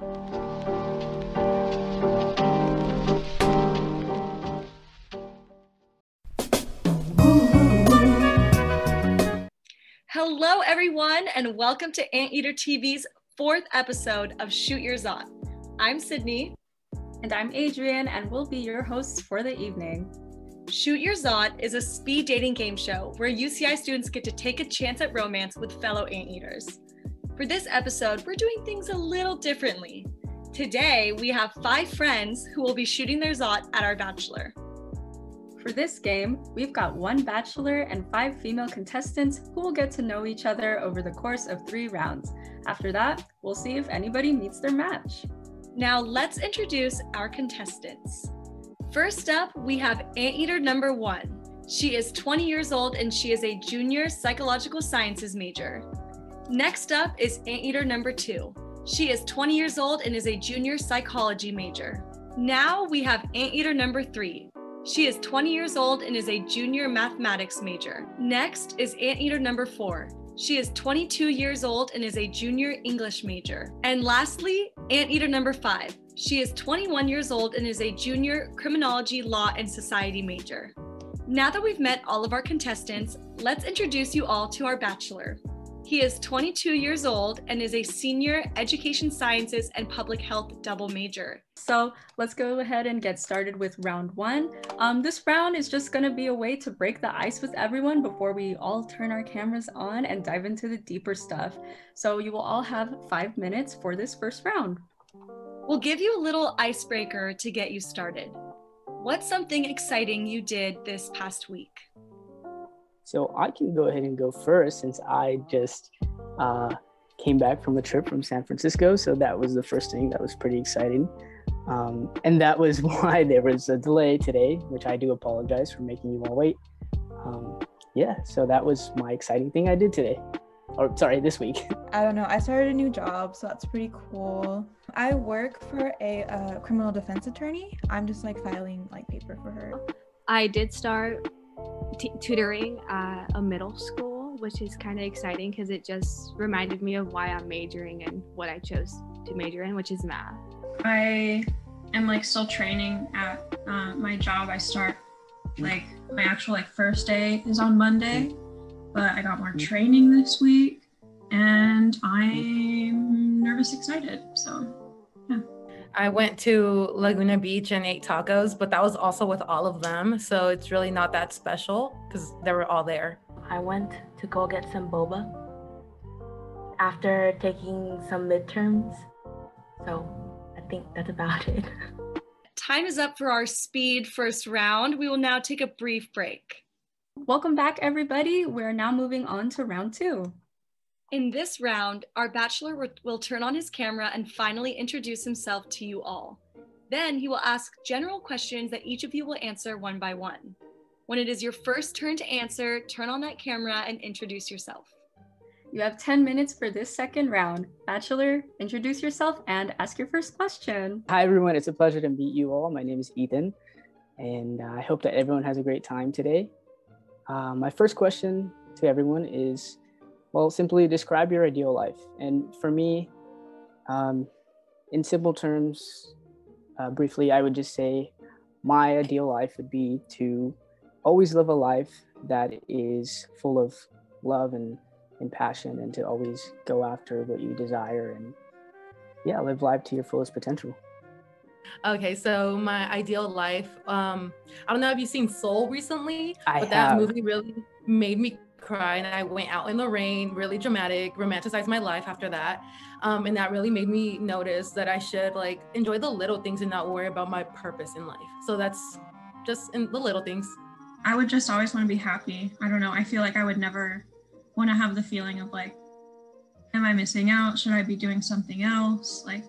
Hello, everyone, and welcome to Anteater TV's fourth episode of Shoot Your Zot. I'm Sydney. And I'm Adrienne, and we'll be your hosts for the evening. Shoot Your Zot is a speed dating game show where UCI students get to take a chance at romance with fellow anteaters. For this episode, we're doing things a little differently. Today, we have five friends who will be shooting their Zot at our Bachelor. For this game, we've got one bachelor and five female contestants who will get to know each other over the course of three rounds. After that, we'll see if anybody meets their match. Now, let's introduce our contestants. First up, we have Anteater number one. She is 20 years old and she is a junior psychological sciences major. Next up is Anteater number two. She is 20 years old and is a junior psychology major. Now we have Anteater number three. She is 20 years old and is a junior mathematics major. Next is Anteater number four. She is 22 years old and is a junior English major. And lastly, Anteater number five. She is 21 years old and is a junior criminology, law, and society major. Now that we've met all of our contestants, let's introduce you all to our bachelor. He is 22 years old and is a senior education sciences and public health double major. So let's go ahead and get started with round one. Um, this round is just going to be a way to break the ice with everyone before we all turn our cameras on and dive into the deeper stuff. So you will all have five minutes for this first round. We'll give you a little icebreaker to get you started. What's something exciting you did this past week? So I can go ahead and go first since I just uh, came back from a trip from San Francisco. So that was the first thing that was pretty exciting. Um, and that was why there was a delay today, which I do apologize for making you all wait. Um, yeah, so that was my exciting thing I did today. Or sorry, this week. I don't know. I started a new job, so that's pretty cool. I work for a uh, criminal defense attorney. I'm just like filing like paper for her. I did start t- tutoring at a middle school, which is kind of exciting because it just reminded me of why I'm majoring and what I chose to major in, which is math. I am like still training at uh, my job. I start like my actual like first day is on Monday, but I got more training this week, and I'm nervous excited. So I went to Laguna Beach and ate tacos, but that was also with all of them. So it's really not that special because they were all there. I went to go get some boba after taking some midterms. So I think that's about it. Time is up for our speed first round. We will now take a brief break. Welcome back, everybody. We're now moving on to round two. In this round, our bachelor will turn on his camera and finally introduce himself to you all. Then he will ask general questions that each of you will answer one by one. When it is your first turn to answer, turn on that camera and introduce yourself. You have 10 minutes for this second round. Bachelor, introduce yourself and ask your first question. Hi, everyone. It's a pleasure to meet you all. My name is Ethan, and I hope that everyone has a great time today. Uh, my first question to everyone is well, simply describe your ideal life. And for me, um, in simple terms, uh, briefly, I would just say my ideal life would be to always live a life that is full of love and, and passion and to always go after what you desire and yeah, live life to your fullest potential. Okay, so my ideal life. Um, I don't know if you've seen Soul recently, I but have. that movie really made me cry and I went out in the rain, really dramatic, romanticized my life after that. Um, and that really made me notice that I should like enjoy the little things and not worry about my purpose in life. So that's just in the little things. I would just always want to be happy. I don't know. I feel like I would never want to have the feeling of like, am I missing out? Should I be doing something else? Like,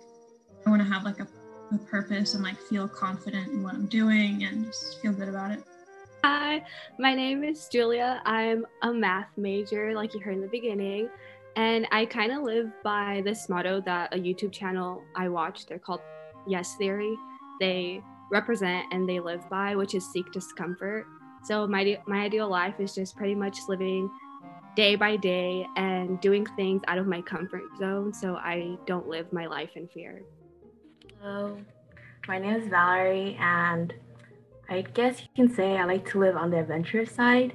I want to have like a, a purpose and like feel confident in what I'm doing and just feel good about it. Hi, my name is Julia. I'm a math major, like you heard in the beginning. And I kind of live by this motto that a YouTube channel I watch, they're called Yes Theory. They represent and they live by, which is seek discomfort. So my my ideal life is just pretty much living day by day and doing things out of my comfort zone so I don't live my life in fear. Hello, my name is Valery, and I guess you can say I like to live on the adventurous side.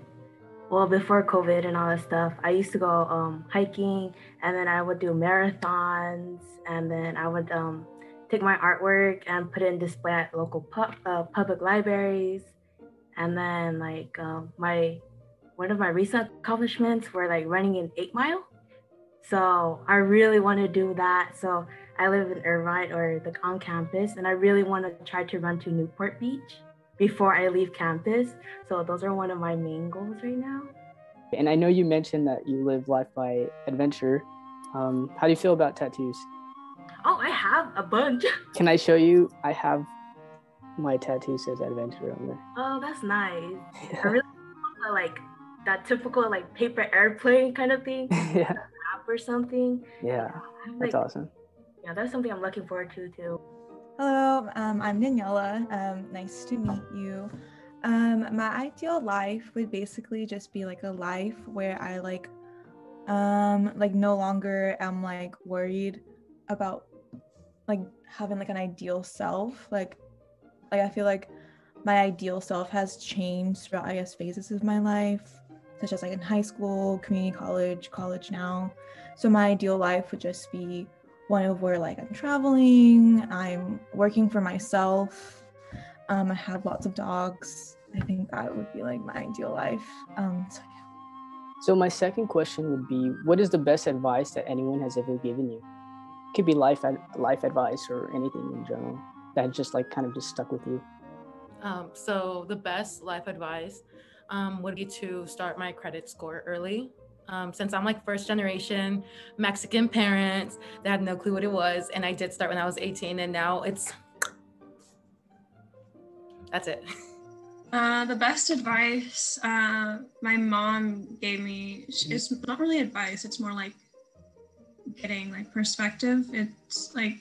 Well, before COVID and all that stuff, I used to go um, hiking, and then I would do marathons, and then I would um, take my artwork and put it in display at local pu- uh, public libraries, and then like um, my one of my recent accomplishments were like running an eight mile. So I really want to do that. So I live in Irvine or like on campus, and I really want to try to run to Newport Beach before I leave campus. So those are one of my main goals right now. And I know you mentioned that you live life by adventure. Um, how do you feel about tattoos? Oh, I have a bunch. Can I show you? I have my tattoo says adventure on there. Oh, that's nice. I really want like that typical like paper airplane kind of thing. yeah. Or something. Yeah. That's like, awesome. Yeah, that's something I'm looking forward to too. Hello, um, I'm Daniella. Um, nice to meet you. Um, my ideal life would basically just be like a life where I like, um, like no longer am like worried about like having like an ideal self. Like, like I feel like my ideal self has changed throughout I guess phases of my life, such as like in high school, community college, college now. So my ideal life would just be one of where like I'm traveling, I'm working for myself, um, I have lots of dogs. I think that would be like my ideal life. Um, so yeah. So my second question would be, what is the best advice that anyone has ever given you? It could be life ad- life advice or anything in general that just like kind of just stuck with you. Um, so the best life advice um, would be to start my credit score early. Um, since I'm like first generation Mexican parents that had no clue what it was, and I did start when I was 18, and now it's that's it. Uh, the best advice uh, my mom gave me is not really advice. It's more like getting like perspective. It's like,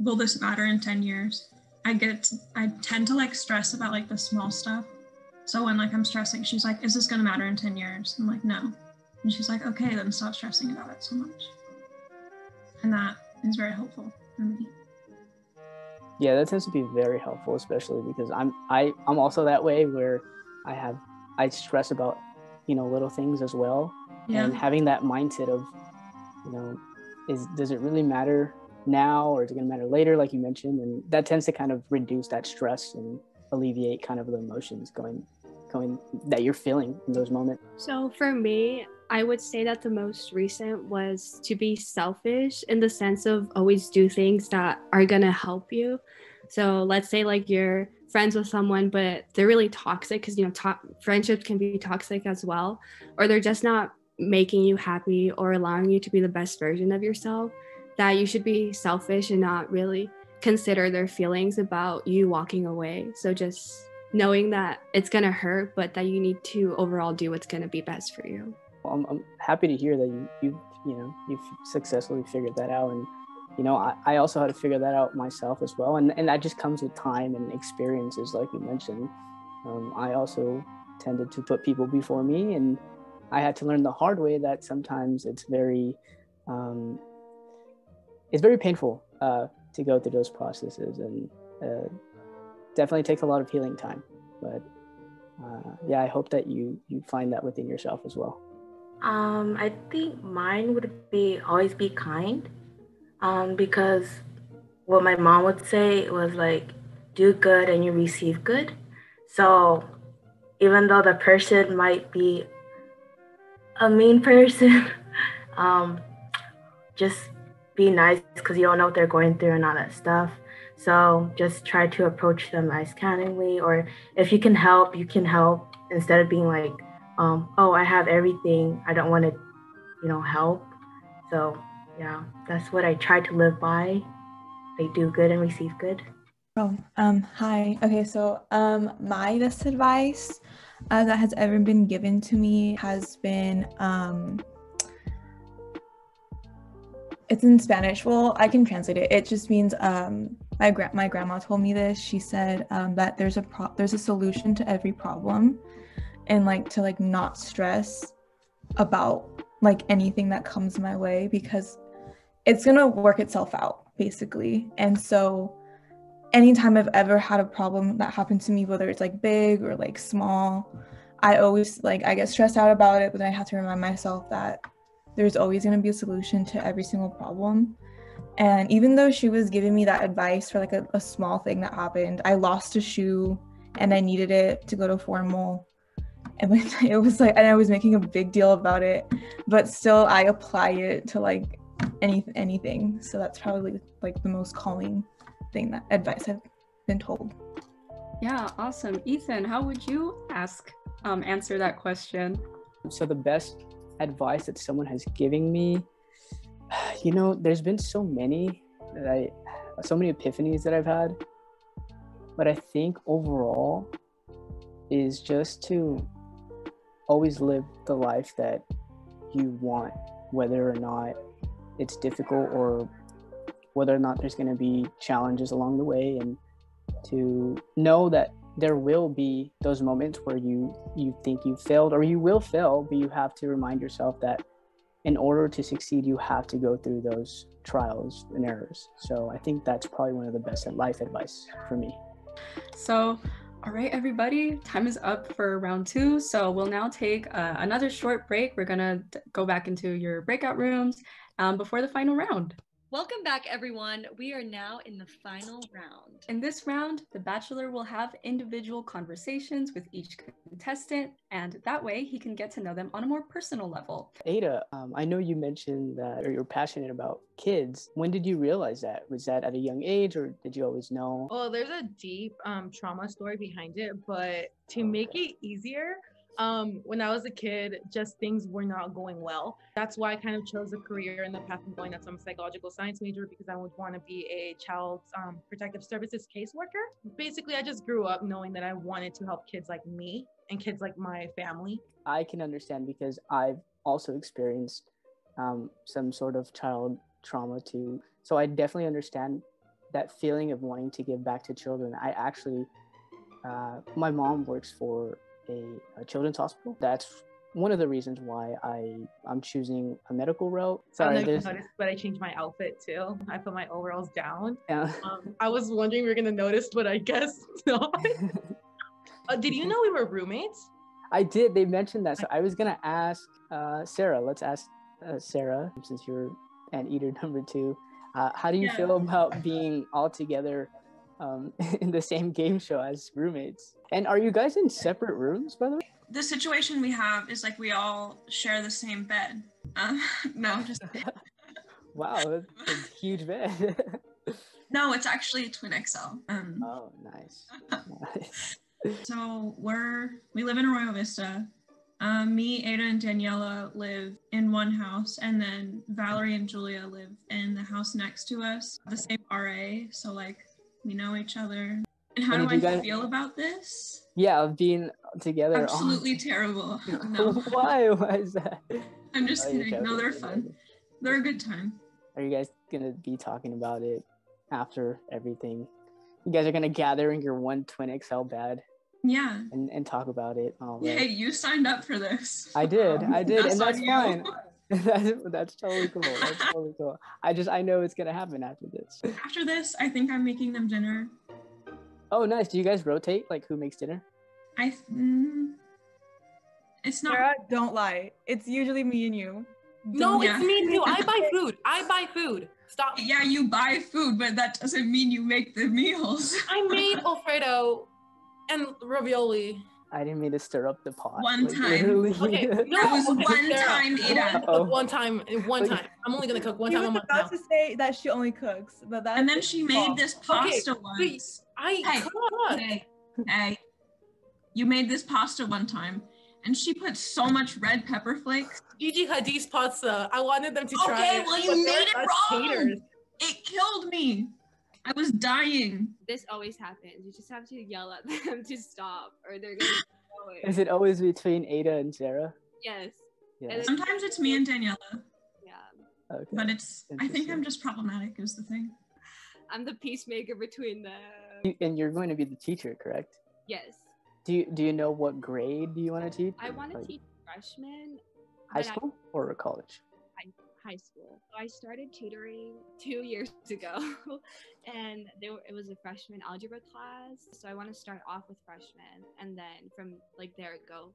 will this matter in 10 years? I get, I tend to like stress about like the small stuff. So when like I'm stressing, she's like, is this going to matter in 10 years? I'm like, no. And she's like, okay, then stop stressing about it so much. And that is very helpful for me. Yeah, that tends to be very helpful, especially because I'm I I'm also that way where I have I stress about you know little things as well, Yeah. and having that mindset of you know is does it really matter now or is it going to matter later, like you mentioned, and that tends to kind of reduce that stress and alleviate kind of the emotions going going that you're feeling in those moments. So for me, I would say that the most recent was to be selfish in the sense of always do things that are going to help you. So let's say like you're friends with someone but they're really toxic because you know to- friendships can be toxic as well or they're just not making you happy or allowing you to be the best version of yourself that you should be selfish and not really consider their feelings about you walking away. So just knowing that it's going to hurt but that you need to overall do what's going to be best for you. Well, I'm, I'm happy to hear that you you you know you've successfully figured that out. And you know I, I also had to figure that out myself as well. And, and that just comes with time and experiences like you mentioned. Um, i also tended to put people before me and i had to learn the hard way that sometimes it's very um, it's very painful uh, to go through those processes. And uh, definitely takes a lot of healing time. But uh, yeah i hope that you you find that within yourself as well Um, I think mine would be always be kind. Um, because what my mom would say was like, do good and you receive good. So even though the person might be a mean person, um, just be nice because you don't know what they're going through and all that stuff. So just try to approach them as kindly, or if you can help, you can help instead of being like, um, oh, I have everything. I don't want to, you know, help. So yeah, that's what I try to live by. Like do good and receive good. Oh, um, hi. Okay, so um, my best advice uh, that has ever been given to me has been um, it's in Spanish. Well, I can translate it. It just means um, my gra- my grandma told me this. She said um, that there's a pro- there's a solution to every problem, and like to like not stress about like anything that comes my way because it's gonna work itself out basically. And so anytime I've ever had a problem that happened to me, whether it's like big or like small, I always like I get stressed out about it, but I have to remind myself that there's always going to be a solution to every single problem. And even though she was giving me that advice for like a, a small thing that happened, I lost a shoe and I needed it to go to formal. And it was like, and I was making a big deal about it, but still I apply it to like any anything. So that's probably like the most calming thing that advice I've been told. Yeah, awesome. Ethan, how would you ask um, answer that question? So the best advice that someone has given me, you know, there's been so many that I, so many epiphanies that I've had, but I think overall is just to always live the life that you want, whether or not it's difficult or whether or not there's going to be challenges along the way and to know that there will be those moments where you you think you failed or you will fail but you have to remind yourself that in order to succeed you have to go through those trials and errors. So i think that's probably one of the best life advice for me. So all right everybody time is up for round two. So we'll now take uh, another short break. We're gonna go back into your breakout rooms um, before the final round Welcome back, everyone. We are now in the final round. In this round, the Bachelor will have individual conversations with each contestant, and that way he can get to know them on a more personal level. Ada, um, I know you mentioned that or you're passionate about kids. When did you realize that? Was that at a young age, or did you always know? Well, there's a deep um, trauma story behind it, but to make it easier, um, when I was a kid, just things were not going well. That's why I kind of chose a career in the path I'm going. That's I'm a psychological science major because I would want to be a child um, protective services caseworker. Basically, I just grew up knowing that I wanted to help kids like me and kids like my family. I can understand because I've also experienced um, some sort of child trauma too. So I definitely understand that feeling of wanting to give back to children. I actually, uh, my mom works for a, a children's hospital. That's one of the reasons why I I'm choosing a medical route. Sorry, I don't know if you noticed, but I changed my outfit too. I put my overalls down. Yeah. Um, I was wondering we are gonna notice, but I guess not. uh, did you know we were roommates? I did. They mentioned that. So I was gonna ask uh, Sarah. Let's ask uh, Sarah since you're Anteater number two. Uh, how do you yeah. feel about being all together um, in the same game show as roommates. And are you guys in separate rooms, by the way? The situation we have is like we all share the same bed. Uh, no, just wow, that's a huge bed. no, it's actually a twin XL. Um, oh, nice. nice. So we're we live in Arroyo Vista. Um, me, Ada, and Daniella live in one house, and then Valery and Julia live in the house next to us, the same RA. So like we know each other. And how and do I guys... feel about this? Yeah, of being together. Absolutely terrible. No. Why? Why is that? I'm just oh, kidding. No, they're fun. They're a good time. Are you guys gonna be talking about it after everything? You guys are gonna gather in your one twin XL bed. Yeah. And, and talk about it. Hey, you signed up for this. I did. Um, I did, that's and that's fine. that's, that's totally cool. That's totally cool. I just I know it's gonna happen after this. After this, I think I'm making them dinner. Oh, nice. Do you guys rotate? Like who makes dinner? I. Mm, it's not. Sarah, don't lie. It's usually me and you. No, yeah. it's me too. I buy food. I buy food. Stop. Yeah, you buy food, but that doesn't mean you make the meals. I made Alfredo and ravioli. I didn't mean to stir up the pot. One like, time. Okay, no, that was okay, one time, Ada. Oh. One time, one time. I'm only gonna cook one he time. I was about to say that she only cooks, but that. And then she made this pasta okay, once. I hey, hey, hey, you made this pasta one time, and she put so much red pepper flakes. Gigi Hadid's pasta. I wanted them to try. Okay, well you made it wrong. Haters. It killed me. I was dying. This always happens. You just have to yell at them to stop, or they're gonna. Is it always between Ada and Sarah? Yes. Yeah. Sometimes it's me and Daniella. Yeah. Okay. But it's. I think I'm just problematic. Is the thing. I'm the peacemaker between them. And you're going to be the teacher, correct? Yes. Do you Do you know what grade do you want to teach? I want to like, teach freshmen. High school I, or college? High, school. So I started tutoring two years ago, and there, it was a freshman algebra class. So I want to start off with freshman, and then from like there go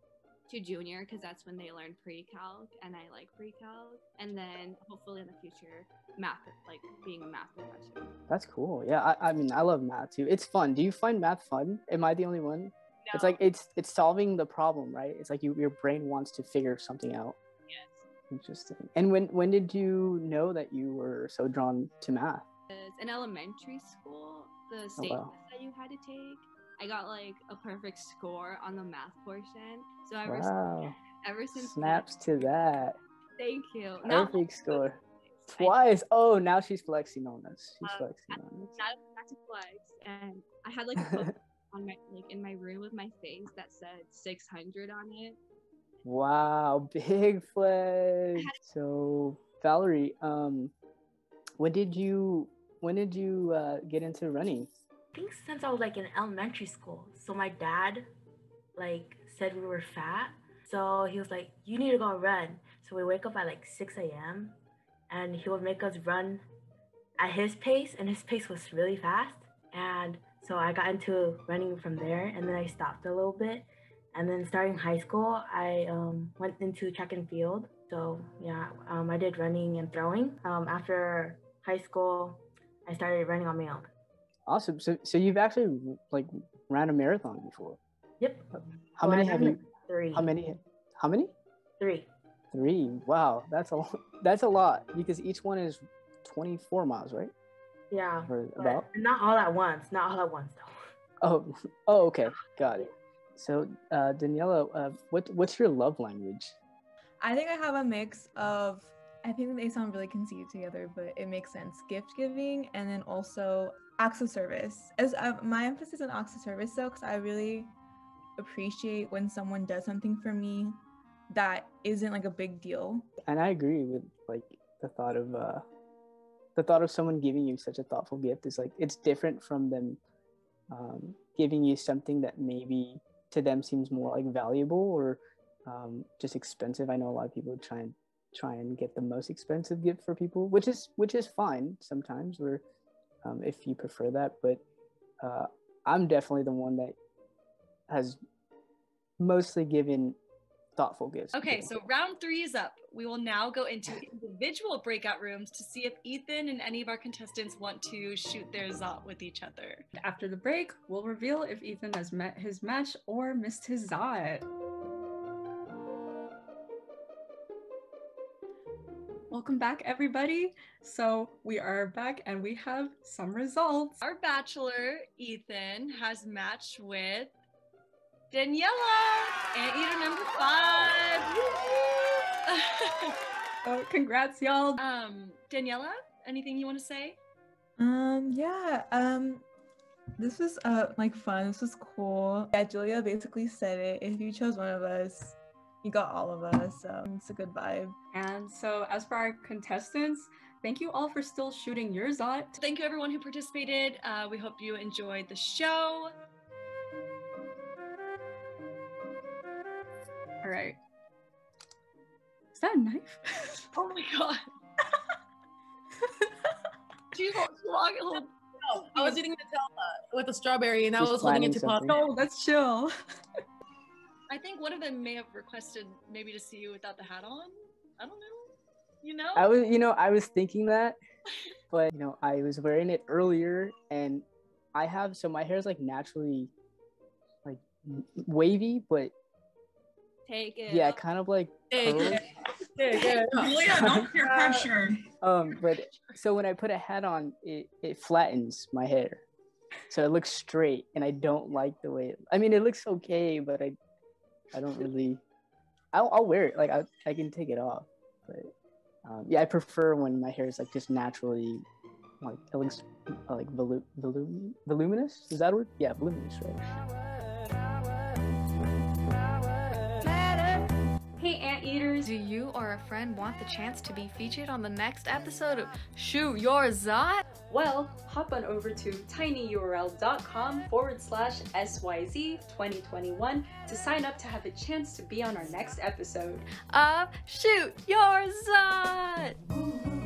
to junior because that's when they learn pre-calc, and I like pre-calc, and then hopefully in the future math, like being a math professor. That's cool. Yeah, I, I mean, I love math too. It's fun. Do you find math fun? Am I the only one? It's like it's it's solving the problem, right? It's like you, your brain wants to figure something out. Interesting. And when when did you know that you were so drawn to math? In elementary school, the state wow. that you had to take, I got like a perfect score on the math portion. So ever Wow. ever since Snaps to that. thank you. Perfect score. Twice. Oh, now she's flexing on us. She's Uh, flexing on us. not, not to flex, and I had like a on my like in my room with my face that said 600 on it. Wow, big flex. So Valery, um, when did you when did you uh, get into running? I think since I was like in elementary school. So my dad like said we were fat. So he was like, you need to go run. So we wake up at like 6 a.m. and he would make us run at his pace and his pace was really fast. And so I got into running from there and then I stopped a little bit. And then starting high school, I um, went into track and field. So yeah, um, I did running and throwing. Um, after high school, I started running on my own. Awesome. So so you've actually like ran a marathon before. Yep. How Well, many have you? Three. How many? How many? Three. Three. Wow, that's a lot. That's a lot because each one is 24 miles, right? Yeah. Or about. Not all at once. Not all at once though. Oh, oh, okay, got it. So, uh, Daniella, uh, what what's your love language? I think I have a mix of I think they sound really conceited together, but it makes sense. Gift giving and then also acts of service. As uh, my emphasis on acts of service though, because I really appreciate when someone does something for me that isn't like a big deal. And I agree with like the thought of uh, the thought of someone giving you such a thoughtful gift is like it's different from them um, giving you something that maybe to them seems more like valuable or um, just expensive. I know a lot of people try and try and get the most expensive gift for people, which is which is fine sometimes, or um, if you prefer that. But uh, I'm definitely the one that has mostly given thoughtful gifts. Okay, so round three is up. We will now go into individual breakout rooms to see if Ethan and any of our contestants want to shoot their zot with each other. After the break, we'll reveal if Ethan has met his match or missed his Zot. Welcome back, everybody. So we are back and we have some results. Our bachelor, Ethan, has matched with Daniella, anteater number five. So congrats, y'all. um, Daniella, anything you want to say? Um, yeah, um, this was uh like fun. This was cool. Yeah, Julia basically said it. If you chose one of us, you got all of us. So it's a good vibe. And so as for our contestants, thank you all for still shooting your Zot. Thank you, everyone who participated. Uh, we hope you enjoyed the show. Right. Is that a knife? Oh my god. She's long, long, long. No, I was eating Nutella with a strawberry and I She's was holding it to pop. something. no, that's chill. I think one of them may have requested maybe to see you without the hat on. I don't know. You know? I was, you know, I was thinking that, but you know, I was wearing it earlier, and I have so my hair is like naturally, like wavy, but Take it. yeah, kind of like Hey, curly. yeah, yeah. Julia, don't peer pressure. um. But so when I put a hat on, it it flattens my hair, so it looks straight, and I don't like the way. It, I mean, it looks okay, but I, I don't really. I'll, I'll wear it. Like I I can take it off, but um, yeah, I prefer when my hair is like just naturally, like it looks uh, like volu- volum- voluminous. Is that a word? Yeah, voluminous, right? Do you or a friend want the chance to be featured on the next episode of Shoot Your Zot? Well, hop on over to tinyurl.com forward slash SYZ 2021 to sign up to have a chance to be on our next episode of Shoot Your Zot!